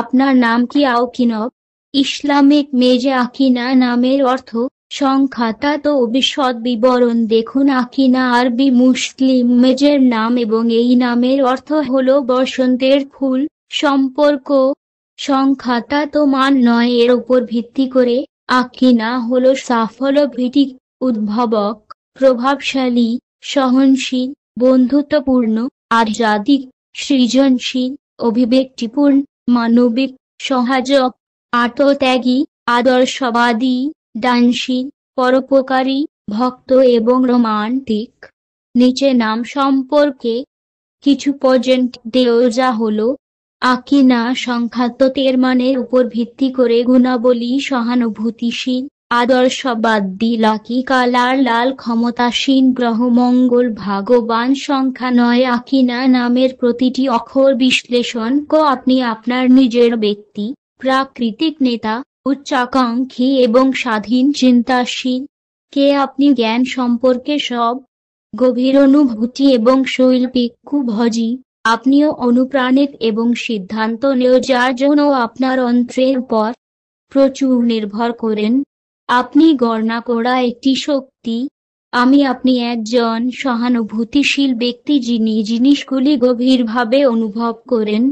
আপনার নাম কি আউকিনব? ইসলামিক মেজে আকিনা নামের অর্থ সংখ্যাতাত ও বিশদ বিবরণ। দেখুন আকিনা আরবি মুসলিম মেজের নাম এবং এই নামের অর্থ হল বসন্তের ফুল, সম্পর্ক। সংখ্যাতাত মান নয়, এর উপর ভিত্তি করে আকিনা হল সাফল্য ভিত্তিক উদ্ভাবক, প্রভাবশালী, সহনশীল, বন্ধুত্বপূর্ণ আর আধ্যাত্মিক, সৃজনশীল, অভিব্যক্তিপূর্ণ। মানবিক সহায়ক, আত্মত্যাগী, আদর্শবাদী, দানশীল, পরোপকারী, ভক্ত এবং রোমান্টিক। নিচে নাম সম্পর্কে কিছু পর্যন্ত দেওয়া হলো আকিনা সংখ্যাততের মানের উপর ভিত্তি করে গুণাবলী সহানুভূতিশীল আদর্শবাদী লাকি কালার লাল ক্ষমতাসীন গ্রহ মঙ্গল ভাগবান সংখ্যা নয় আকিনা নামের প্রতিটি অক্ষর বিশ্লেষণ কো আপনি আপনার নিজের ব্যক্তি, প্রাকৃতিক নেতা, উচ্চাকাঙ্ক্ষী এবং স্বাধীন চিন্তাশীল। কে আপনি জ্ঞান সম্পর্কে সব, গভীর অনুভূতি এবং শৈল্পিক ভজি, আপনিও অনুপ্রাণিত এবং সিদ্ধান্ত নেওয়ার জন্য আপনার অন্ত্রের উপর প্রচুর নির্ভর করেন। আপনি গণনা করা একটি শক্তি। আমি আপনি একজন সহানুভূতিশীল ব্যক্তি যিনি জিনিসগুলি গভীরভাবে অনুভব করেন।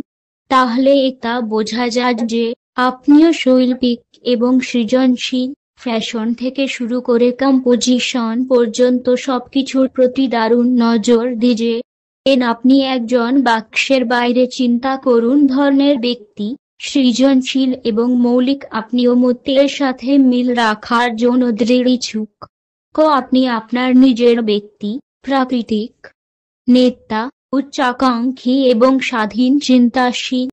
তাহলে এটা বোঝা যায় যে আপনিও শৈল্পিক এবং সৃজনশীল, ফ্যাশন থেকে শুরু করে কম্পোজিশন পর্যন্ত সবকিছুর প্রতি দারুণ নজর দিয়ে এন আপনি একজন বাক্সের বাইরে চিন্তা করুন ধরনের ব্যক্তি। সৃজনশীল এবং মৌলিক আপনি ও মতের সাথে মিল রাখার জন্য দৃঢ় ইচ্ছুক। ক, আপনি আপনার নিজের ব্যক্তি, প্রাকৃতিক, নেতা, উচ্চাকাঙ্ক্ষী এবং স্বাধীন, চিন্তাশীল।